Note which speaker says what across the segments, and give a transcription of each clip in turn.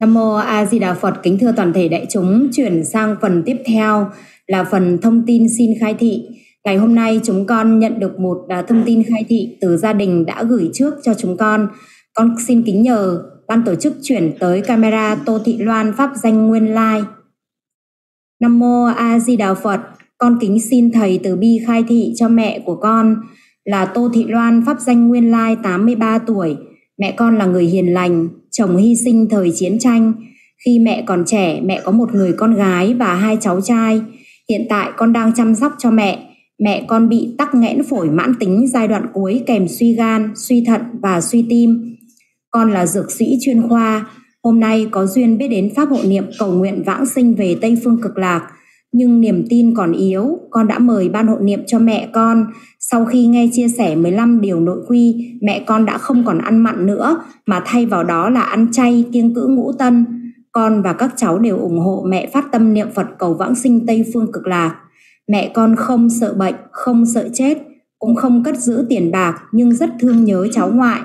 Speaker 1: Nam Mô A Di Đà Phật, kính thưa toàn thể đại chúng, chuyển sang phần tiếp theo là phần thông tin xin khai thị. Ngày hôm nay chúng con nhận được một à, thông tin khai thị từ gia đình đã gửi trước cho chúng con. Con xin kính nhờ ban tổ chức chuyển tới camera Tô Thị Loan pháp danh Nguyên Lai. Nam Mô A Di Đà Phật, con kính xin thầy từ bi khai thị cho mẹ của con là Tô Thị Loan pháp danh Nguyên Lai 83 tuổi. Mẹ con là người hiền lành, chồng hy sinh thời chiến tranh. Khi mẹ còn trẻ, mẹ có một người con gái và hai cháu trai. Hiện tại con đang chăm sóc cho mẹ. Mẹ con bị tắc nghẽn phổi mãn tính giai đoạn cuối kèm suy gan, suy thận và suy tim. Con là dược sĩ chuyên khoa. Hôm nay có duyên biết đến pháp hộ niệm cầu nguyện vãng sinh về Tây Phương Cực Lạc. Nhưng niềm tin còn yếu, con đã mời ban hộ niệm cho mẹ con. Sau khi nghe chia sẻ 15 điều nội quy, mẹ con đã không còn ăn mặn nữa, mà thay vào đó là ăn chay, kiêng cữ ngũ tân. Con và các cháu đều ủng hộ mẹ phát tâm niệm Phật cầu vãng sinh Tây Phương Cực Lạc. Mẹ con không sợ bệnh, không sợ chết, cũng không cất giữ tiền bạc nhưng rất thương nhớ cháu ngoại.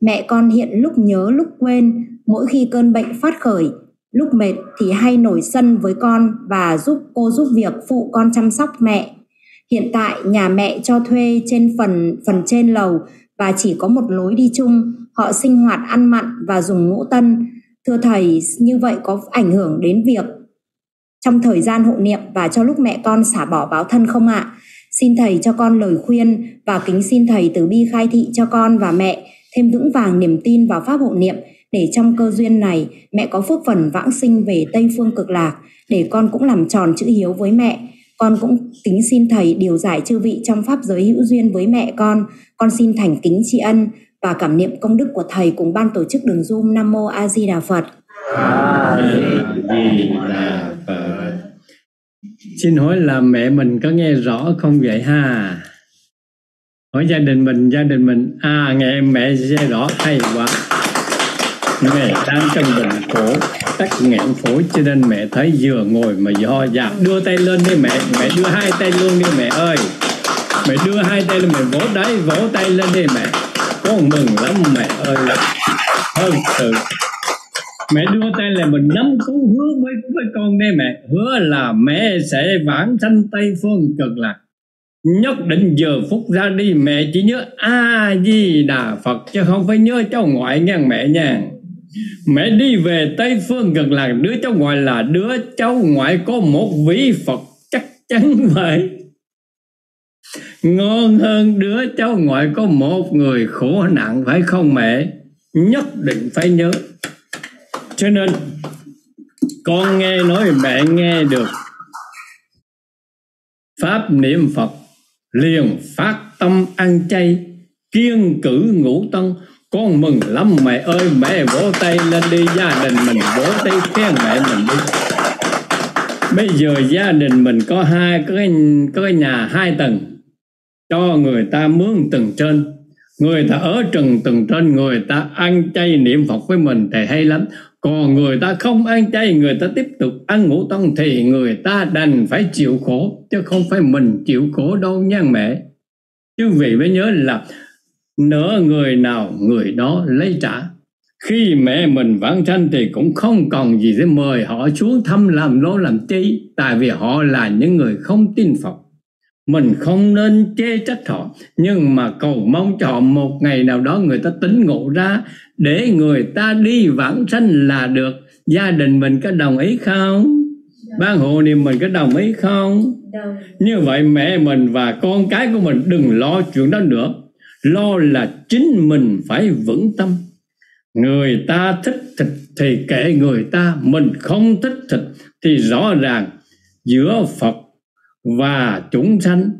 Speaker 1: Mẹ con hiện lúc nhớ lúc quên, mỗi khi cơn bệnh phát khởi, lúc mệt thì hay nổi sân với con và giúp cô giúp việc phụ con chăm sóc mẹ. Hiện tại nhà mẹ cho thuê trên phần phần trên lầu và chỉ có một lối đi chung, họ sinh hoạt ăn mặn và dùng ngũ tân. Thưa thầy, như vậy có ảnh hưởng đến việc trong thời gian hộ niệm và cho lúc mẹ con xả bỏ báo thân không ạ? Xin thầy cho con lời khuyên và kính xin thầy từ bi khai thị cho con và mẹ thêm vững vàng niềm tin vào pháp hộ niệm để trong cơ duyên này mẹ có phước phần vãng sinh về Tây Phương Cực Lạc để con cũng làm tròn chữ hiếu với mẹ. Con cũng kính xin thầy điều giải chư vị trong pháp giới hữu duyên với mẹ con. Con xin thành kính tri ân và cảm niệm công đức của thầy cùng ban tổ chức đường Zoom Nam Mô A Di Đà Phật.
Speaker 2: Xin hỏi là mẹ mình có nghe rõ không vậy ha? Hỏi gia đình mình, gia đình mình à nghe mẹ nghe rõ hay quá. Mẹ đang trong bệnh khổ tắc nghẹn phổi cho nên mẹ thấy vừa ngồi mà do dạ đưa tay lên đi mẹ mẹ đưa hai tay luôn đi mẹ ơi. Mẹ đưa hai tay lên, mẹ vỗ đấy vỗ tay lên đi mẹ. Con mừng lắm mẹ ơi. Hơn sự. Mẹ đưa tay là mình nắm cú hứa với với con đây mẹ. Hứa là mẹ sẽ vãng sanh tây phương cực lạc. Nhất định giờ phút ra đi, mẹ chỉ nhớ a di đà phật, chứ không phải nhớ cháu ngoại nha mẹ nha mẹ đi về tây phương gần là đứa cháu ngoại là đứa cháu ngoại có một vị phật chắc chắn vậy. Ngon hơn đứa cháu ngoại có một người khổ nạn, phải không mẹ? Nhất định phải nhớ. Cho nên, con nghe nói mẹ nghe được pháp niệm phật, liền phát tâm ăn chay, kiên cử ngũ tân con mừng lắm. Mẹ ơi, mẹ vỗ tay lên đi, gia đình mình vỗ tay khen mẹ mình đi. Bây giờ gia đình mình có hai cái, có cái nhà hai tầng, cho người ta mướn tầng trên. Người ta ở trần tầng trên, người ta ăn chay niệm phật với mình thì hay lắm. Còn người ta không ăn chay, người ta tiếp tục ăn ngũ tông thì người ta đành phải chịu khổ, chứ không phải mình chịu khổ đâu nha mẹ. Chứ vị mới nhớ là nỡ người nào người đó lấy trả. Khi mẹ mình vãng sanh thì cũng không còn gì để mời họ xuống thăm làm lỗ làm chi tại vì họ là những người không tin Phật. Mình không nên chê trách họ nhưng mà cầu mong cho họ một ngày nào đó người ta tính ngộ ra để người ta đi vãng sanh là được. Gia đình mình có đồng ý không? Ban hộ niệm mình có đồng ý không? Như vậy mẹ mình và con cái của mình đừng lo chuyện đó nữa lo là chính mình phải vững tâm. Người ta thích thịt thì kệ người ta, mình không thích thịt thì rõ ràng giữa phật và chúng sanh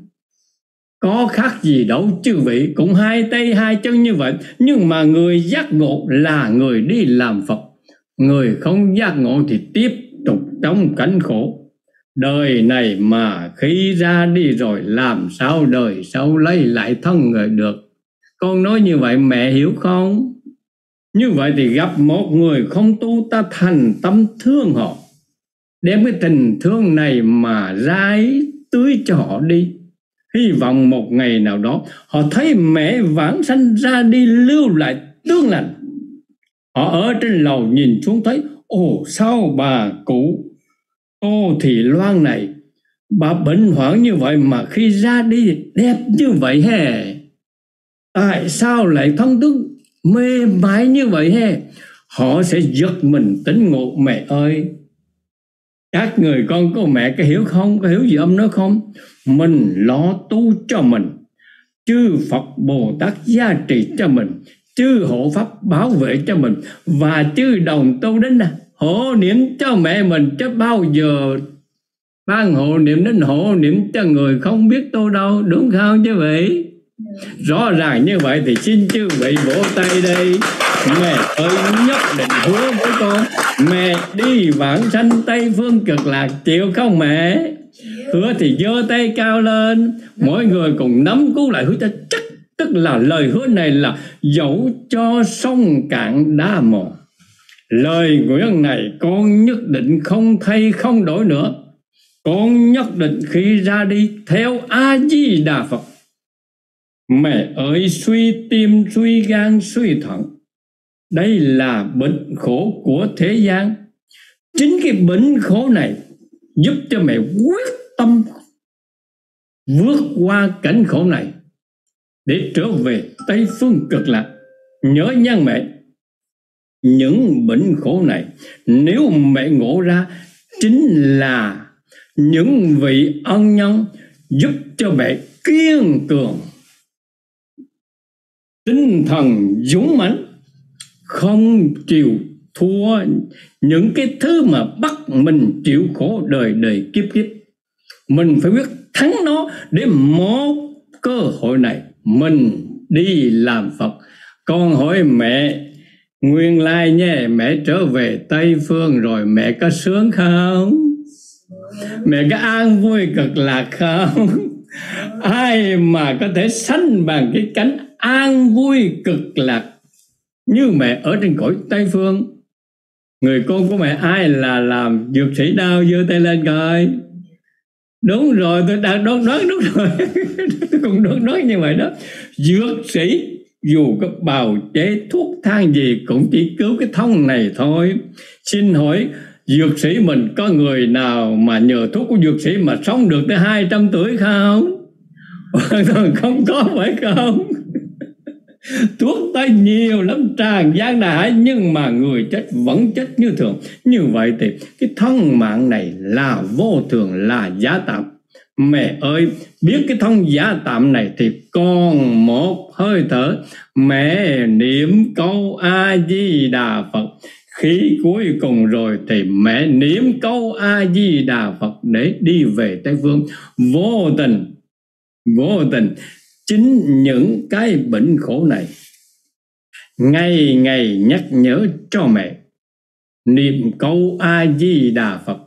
Speaker 2: có khác gì đâu, chư vị cũng hai tay hai chân như vậy. Nhưng mà người giác ngộ là người đi làm phật. Người không giác ngộ thì tiếp tục trong cảnh khổ. Đời này mà khi ra đi rồi, làm sao đời sau lấy lại thân người được? Con nói như vậy mẹ hiểu không? Như vậy thì gặp một người không tu ta thành tâm thương họ. Đem cái tình thương này mà rái tưới cho họ đi. Hy vọng một ngày nào đó, họ thấy mẹ vãng sanh ra đi, lưu lại tương lành. Họ ở trên lầu nhìn xuống thấy, ồ, sao bà cụ Tô Thị Loan này, Bà bệnh hoạn như vậy mà khi ra đi đẹp như vậy hè? Tại sao lại thông thức mê mái như vậy he? Họ sẽ giật mình tỉnh ngộ, mẹ ơi, Các người con của mẹ có hiểu không? Có hiểu gì âm nói không? Mình lo tu cho mình, Chư Phật Bồ Tát gia trị cho mình, Chư hộ Pháp bảo vệ cho mình, Và chư đồng tu đến hộ niệm cho mẹ mình Chứ bao giờ ban hộ niệm đến hộ niệm cho người không biết tu đâu. Đúng không chứ vậy Rõ ràng như vậy thì xin chư vị vỗ tay đây. Mẹ ơi nhất định hứa với con. Mẹ đi vãng sanh Tây Phương cực lạc chịu không mẹ? Hứa thì giơ tay cao lên. Mỗi người cùng nắm cứu lại hứa cho chắc. Tức là lời hứa này là dẫu cho sông cạn đá mòn. Lời nguyện này con nhất định không thay không đổi nữa. Con nhất định khi ra đi theo A-di-đà Phật Mẹ ơi suy tim, suy gan, suy thận. Đây là bệnh khổ của thế gian. Chính cái bệnh khổ này Giúp cho mẹ quyết tâm Vượt qua cảnh khổ này Để trở về Tây Phương cực lạc. Nhớ nhăn mẹ Những bệnh khổ này Nếu mẹ ngộ ra Chính là những vị ân nhân Giúp cho mẹ kiên cường tinh thần dũng mãnh không chịu thua những cái thứ mà bắt mình chịu khổ đời đời kiếp kiếp. Mình phải biết thắng nó để một cơ hội này. Mình đi làm Phật. Con hỏi mẹ nguyên lai nhé mẹ trở về Tây Phương rồi mẹ có sướng không? Mẹ có an vui cực lạc không ai mà có thể sanh bằng cái cánh an vui cực lạc như mẹ ở trên cõi tây phương? Người con của mẹ ai là làm dược sĩ đau giơ tay lên coi. Đúng rồi, tôi đang đoán đoán đúng rồi. Tôi cũng đoán đoán như vậy đó. Dược sĩ, dù có bào chế thuốc thang gì cũng chỉ cứu cái thông này thôi. Xin hỏi dược sĩ mình có người nào mà nhờ thuốc của dược sĩ mà sống được tới 200 tuổi không? Hoàn toàn không có phải không? Thuốc tây nhiều lắm, tràn gian đại nhưng mà người chết vẫn chết như thường. Như vậy thì cái thân mạng này là vô thường, là giá tạm. Mẹ ơi, biết cái thân giá tạm này thì còn một hơi thở. Mẹ niệm câu a di đà phật khi cuối cùng rồi thì mẹ niệm câu a di đà phật để đi về tây phương. Vô tình vô tình chính những cái bệnh khổ này ngày ngày nhắc nhở cho mẹ niệm câu a di đà phật.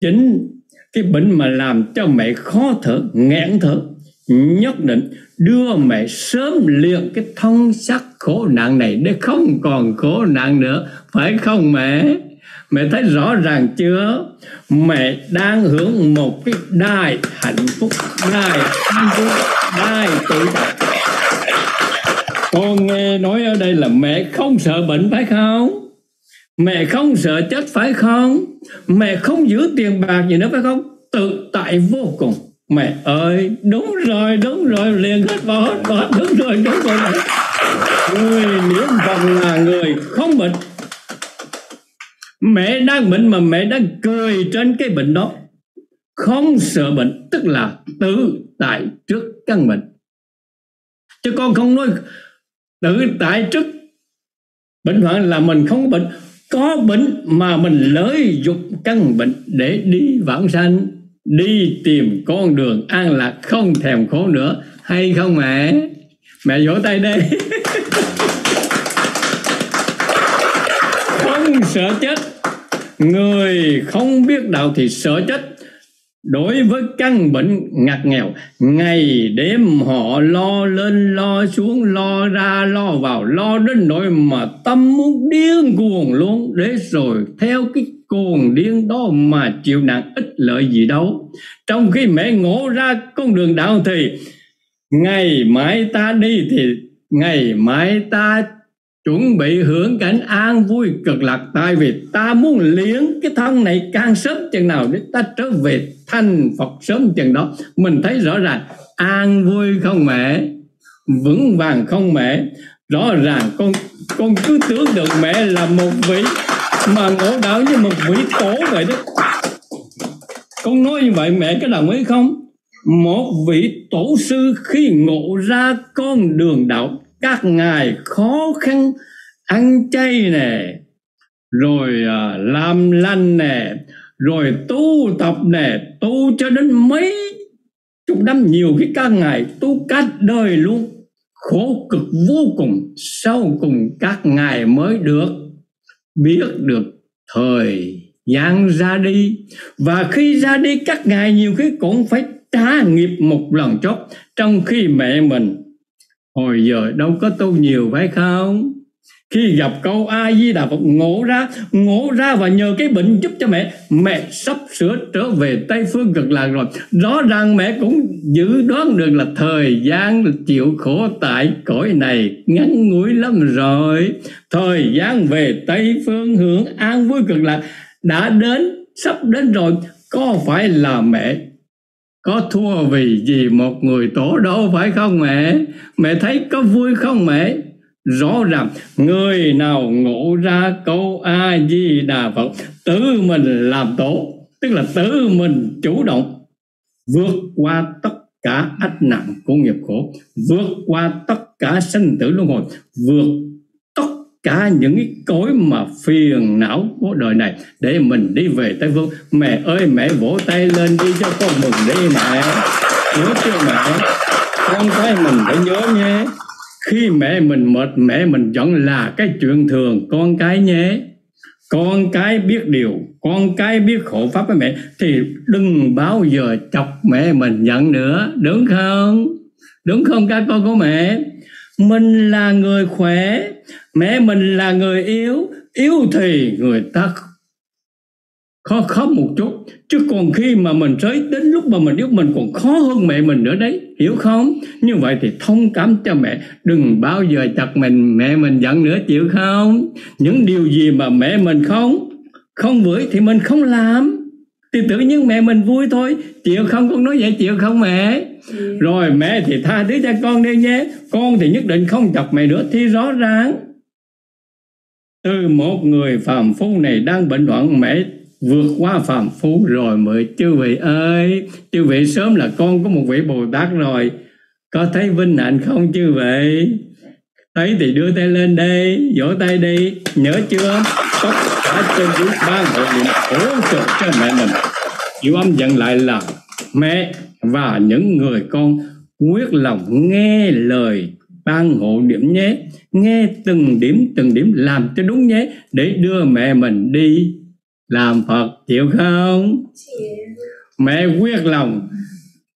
Speaker 2: Chính cái bệnh mà làm cho mẹ khó thở, nghẹn thở nhất định đưa mẹ sớm luyện cái thân xác khổ nạn này để không còn khổ nạn nữa. Phải không mẹ? Mẹ thấy rõ ràng chưa? Mẹ đang hưởng một cái đài hạnh phúc, đài hạnh phúc, đài tự tại con nghe nói ở đây là mẹ không sợ bệnh phải không? Mẹ không sợ chết phải không? Mẹ không giữ tiền bạc gì nữa phải không? Tự tại vô cùng mẹ ơi, đúng rồi đúng rồi, liền hết bỏ hết bỏ đúng rồi đúng rồi. Người niệm phật là người không bệnh. Mẹ đang bệnh mà mẹ đang cười trên cái bệnh đó. Không sợ bệnh, tức là tự tại trước căn bệnh. Chứ con không nói tự tại trước. Bệnh hoạn là mình không có bệnh. Có bệnh mà mình lợi dụng căn bệnh để đi vãng sanh đi tìm con đường an lạc không thèm khổ nữa. Hay không mẹ? Mẹ vỗ tay đây không sợ chết. Người không biết đạo thì sợ chết. Đối với căn bệnh ngặt nghèo ngày đêm họ lo lên lo xuống lo ra lo vào lo đến nỗi mà tâm muốn điên cuồng luôn. Để rồi theo cái cuồng điên đó mà chịu nặng ít lợi gì đâu. Trong khi mẹ ngộ ra con đường đạo thì ngày mai ta đi thì ngày mai ta chuẩn bị hưởng cảnh an vui cực lạc. Tại vì ta muốn liễn cái thân này càng sớm chừng nào để ta trở về thành Phật sớm chừng đó. Mình thấy rõ ràng, an vui không mẹ, vững vàng không mẹ. Rõ ràng con con cứ tưởng được mẹ là một vị mà ngộ đạo như một vị tổ vậy đó. Con nói như vậy mẹ có đồng ý không? Một vị tổ sư khi ngộ ra con đường đạo, các ngài khó khăn ăn chay nè, rồi à, làm lành nè, rồi tu tập nè, tu cho đến mấy chục năm nhiều cái các ngài tu cả đời luôn. Khổ cực vô cùng, sau cùng các ngài mới được biết được thời gian ra đi. Và khi ra đi, các ngài nhiều khi cũng phải trả nghiệp một lần chót trong khi mẹ mình, hồi giờ đâu có tu nhiều, phải không? Khi gặp câu a di đà phật, ngộ ra ngộ ra và nhờ cái bệnh giúp cho mẹ mẹ sắp sửa trở về tây phương cực lạc rồi. Rõ ràng mẹ cũng dự đoán được là thời gian chịu khổ tại cõi này ngắn ngủi lắm rồi thời gian về tây phương hưởng an vui cực lạc đã đến, sắp đến rồi. Có phải là mẹ? Có thua vì gì một người tổ đâu phải không mẹ? Mẹ thấy có vui không mẹ? Rõ ràng, người nào ngộ ra câu a di đà phật, tự mình làm tổ, tức là tự mình chủ động, vượt qua tất cả ách nặng của nghiệp khổ, vượt qua tất cả sinh tử luân hồi, vượt cả những cái cối mà phiền não của đời này, để mình đi về tây phương mẹ ơi, mẹ vỗ tay lên đi cho con mừng đi mẹ. Nhớ chưa mẹ? Con cái mình phải nhớ nhé. Khi mẹ mình mệt, mẹ mình giận là cái chuyện thường. Con cái nhé. Con cái biết điều, con cái biết khổ pháp với mẹ, thì đừng bao giờ chọc mẹ mình giận nữa. Đúng không? Đúng không, các con của mẹ? Mình là người khỏe mẹ mình là người yếu yếu thì người ta khó khóc một chút. Chứ còn khi mà mình tới đến lúc mà mình yếu mình còn khó hơn mẹ mình nữa đấy hiểu không? Như vậy thì thông cảm cho mẹ. Đừng bao giờ chặt mình mẹ mình giận nữa chịu không? Những điều gì mà mẹ mình không không vui thì mình không làm. Thì tự nhiên mẹ mình vui thôi. Chịu không? Con nói vậy chịu không mẹ? Ừ. rồi mẹ thì tha thứ cho con đi nhé. Con thì nhất định không chọc mẹ nữa. Thì rõ ràng từ một người phàm phu này đang bệnh hoạn mẹ vượt qua phàm phu rồi mới, chư vị ơi, chư vị, sớm là con có một vị bồ tát rồi. Có thấy vinh hạnh không, chư vị? Thấy thì đưa tay lên đây, vỗ tay đi. Nhớ chưa? Tất cả trên dưới ba hội niệm hỗ trợ cho mẹ mình. Chịu âm dặn lại là, mẹ và những người con quyết lòng nghe lời ban hộ niệm nhé. Nghe từng điểm từng điểm làm cho đúng nhé. Để đưa mẹ mình đi làm phật chịu không? Mẹ quyết lòng.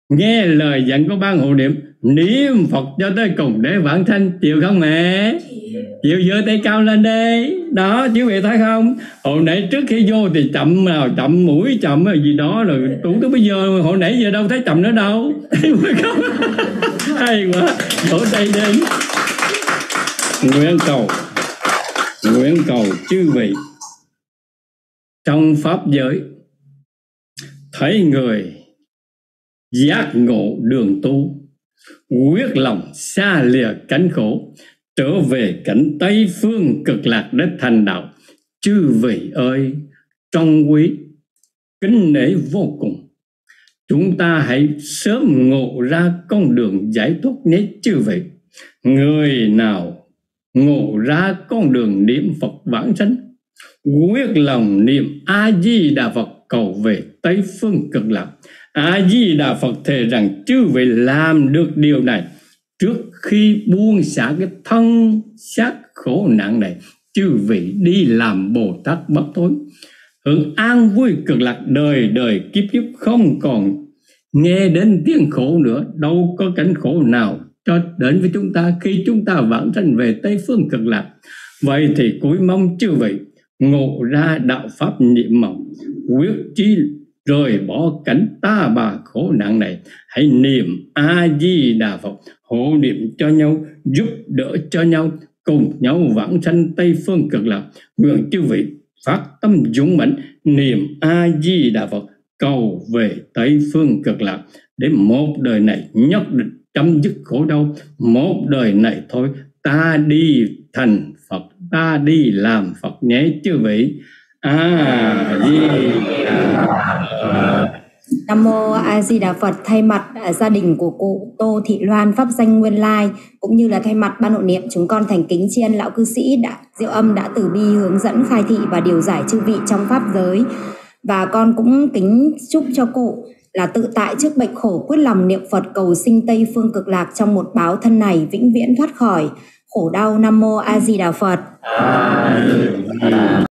Speaker 2: Nghe lời dặn của ban hộ niệm niệm phật cho tới cùng để vãng sanh, chịu không mẹ? Chịu giơ tay cao lên đi. Đó, chứ vị thấy không? Hồi nãy trước khi vô thì chậm nào, chậm mũi, chậm gì đó rồi. Tủ tới bây giờ hồi nãy giờ đâu thấy chậm nữa đâu. Hay quá. Vỗ tay đi nguyện cầu. Nguyện cầu chư vị. Trong pháp giới, thấy người giác ngộ đường tu quyết lòng xa lìa cánh khổ, trở về cảnh tây phương cực lạc đất thành đạo. Chư vị ơi, trong quý, kính nể vô cùng. Chúng ta hãy sớm ngộ ra con đường giải thoát nhé chư vị. Người nào ngộ ra con đường niệm phật vãng sanh, quyết lòng niệm a di đà phật cầu về tây phương cực lạc. A di đà phật thề rằng chư vị làm được điều này trước khi buông xả cái thân xác khổ nạn này, chư vị đi làm bồ tát bất thối hưởng an vui cực lạc đời đời kiếp kiếp không còn nghe đến tiếng khổ nữa, đâu có cảnh khổ nào cho đến với chúng ta khi chúng ta vãng sanh về tây phương cực lạc. Vậy thì cuối mong chư vị ngộ ra đạo pháp niệm mộng, quyết chí rời bỏ cảnh ta bà khổ nạn này. Hãy niệm a di đà phật, hộ niệm cho nhau, giúp đỡ cho nhau, cùng nhau vãng sanh tây phương cực lạc. Nguyện chư vị phát tâm dũng mãnh, niệm a di đà phật, cầu về tây phương cực lạc. Để một đời này nhất định chấm dứt khổ đau, một đời này thôi, ta đi thành ta đi làm phật nhé chư vị. A di đà
Speaker 1: Nam mô A Di Đà Phật. Thay mặt à, gia đình của cụ Tô Thị Loan, pháp danh Nguyên Lai, cũng như là thay mặt ban hộ niệm chúng con thành kính tri ân lão cư sĩ đã, Diệu Âm đã từ bi hướng dẫn, khai thị và điều giải chư vị trong pháp giới. Và con cũng kính chúc cho cụ là tự tại trước bệnh khổ, quyết lòng niệm Phật cầu sinh Tây phương cực lạc trong một báo thân này vĩnh viễn thoát khỏi khổ đau Nam mô A Di Đà Phật.